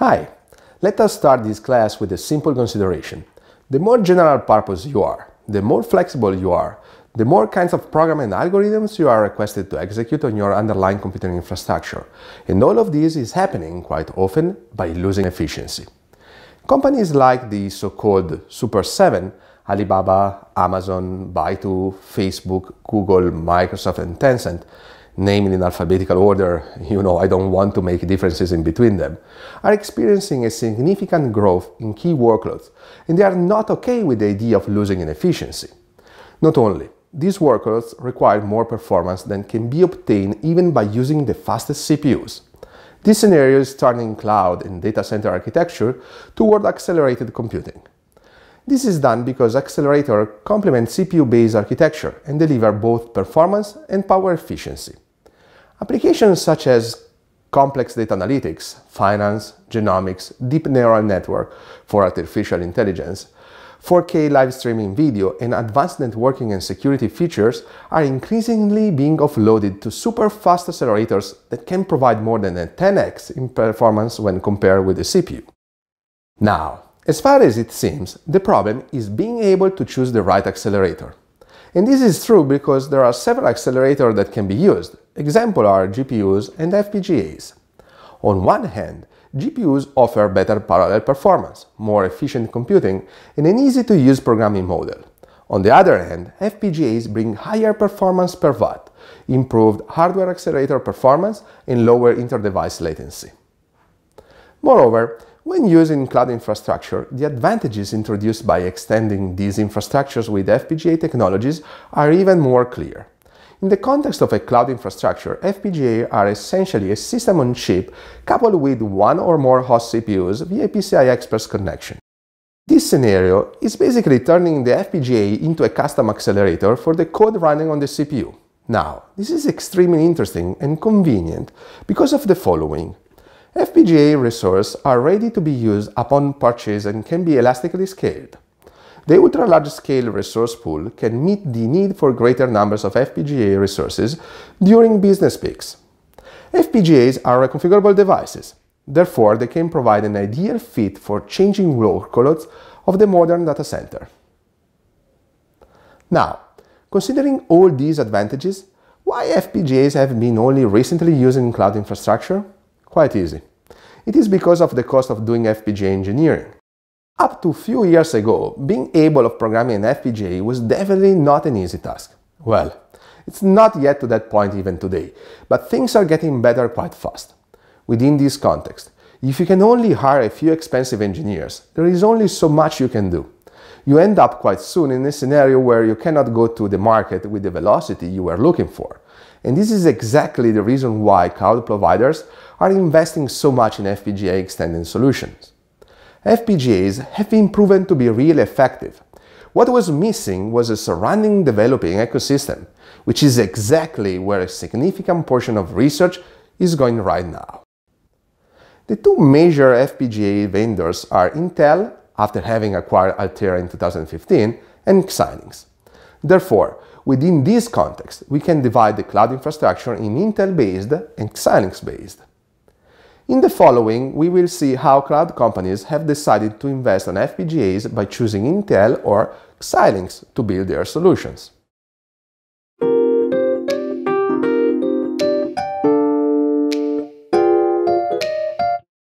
Hi, let us start this class with a simple consideration. The more general purpose you are, the more flexible you are, the more kinds of program and algorithms you are requested to execute on your underlying computing infrastructure. And all of this is happening quite often by losing efficiency. Companies like the so-called Super 7, Alibaba, Amazon, Baidu, Facebook, Google, Microsoft and Tencent, named in alphabetical order, you know I don't want to make differences in between them, are experiencing a significant growth in key workloads, and they are not okay with the idea of losing in efficiency. Not only, these workloads require more performance than can be obtained even by using the fastest CPUs. This scenario is turning cloud and data center architecture toward accelerated computing. This is done because accelerator complement CPU-based architecture and deliver both performance and power efficiency. Applications such as complex data analytics, finance, genomics, deep neural network for artificial intelligence, 4K live streaming video, and advanced networking and security features are increasingly being offloaded to super fast accelerators that can provide more than a 10x in performance when compared with the CPU. Now, as far as it seems, the problem is being able to choose the right accelerator. And this is true because there are several accelerators that can be used. Example are GPUs and FPGAs. On one hand, GPUs offer better parallel performance, more efficient computing, and an easy-to-use programming model. On the other hand, FPGAs bring higher performance per watt, improved hardware accelerator performance, and lower inter-device latency. Moreover, when using cloud infrastructure, the advantages introduced by extending these infrastructures with FPGA technologies are even more clear. In the context of a cloud infrastructure, FPGA are essentially a system on chip coupled with one or more host CPUs via PCI Express connection. This scenario is basically turning the FPGA into a custom accelerator for the code running on the CPU. Now, this is extremely interesting and convenient because of the following. FPGA resources are ready to be used upon purchase and can be elastically scaled. The ultra-large-scale resource pool can meet the need for greater numbers of FPGA resources during business peaks. FPGAs are reconfigurable devices, therefore they can provide an ideal fit for changing workloads of the modern data center. Now, considering all these advantages, why FPGAs have been only recently used in cloud infrastructure? Quite easy. It is because of the cost of doing FPGA engineering. Up to few years ago, being able of programming an FPGA was definitely not an easy task. Well, it's not yet to that point even today, but things are getting better quite fast. Within this context, if you can only hire a few expensive engineers, there is only so much you can do. You end up quite soon in a scenario where you cannot go to the market with the velocity you were looking for. And this is exactly the reason why cloud providers are investing so much in FPGA extended solutions. FPGAs have been proven to be really effective. What was missing was a surrounding developing ecosystem, which is exactly where a significant portion of research is going right now. The two major FPGA vendors are Intel, after having acquired Altera in 2015, and Xilinx. Therefore, within this context, we can divide the cloud infrastructure in Intel-based and Xilinx-based. In the following, we will see how cloud companies have decided to invest on FPGAs by choosing Intel or Xilinx to build their solutions.